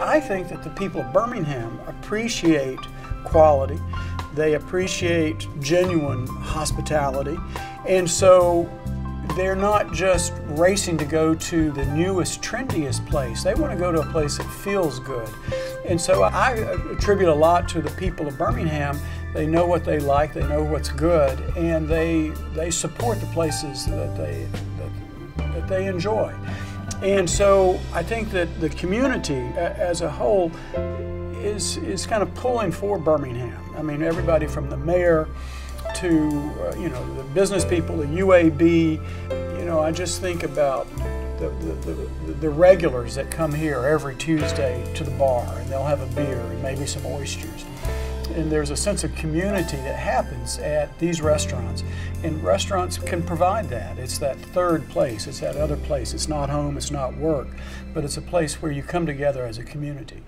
I think that the people of Birmingham appreciate quality, they appreciate genuine hospitality, and so they're not just racing to go to the newest, trendiest place. They want to go to a place that feels good. And so I attribute a lot to the people of Birmingham. They know what they like, they know what's good, and they they support the places that they that, that they enjoy. And so I think that the community as a whole is is kind of pulling for Birmingham. I mean, everybody from the mayor to uh, you know the business people, the UAB. You know, I just think about the, the, the, the, regulars that come here every Tuesday to the bar, and they'll have a beer and maybe some oysters. And there's a sense of community that happens at these restaurants, and restaurants can provide that. It's that third place. It's that other place. It's not home. It's not work, but it's a place where you come together as a community.